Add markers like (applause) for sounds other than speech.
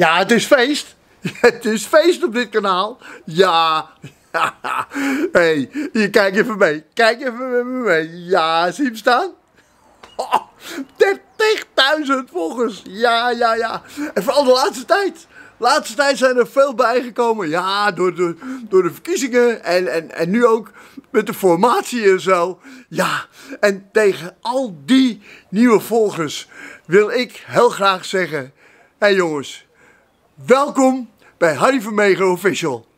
Ja, het is feest. (laughs) Het is feest op dit kanaal. Ja. (laughs) hey, kijk even mee. Kijk even met me mee. Ja, zie je hem staan? (laughs) Oh, 30.000 volgers. Ja, ja, ja. En vooral de laatste tijd. Laatste tijd zijn er veel bijgekomen. Ja, door de, door de verkiezingen en, en, en nu ook met de formatie en zo. Ja, en tegen al die nieuwe volgers wil ik heel graag zeggen... Hé hey jongens, welkom bij Harry Vermegen Official.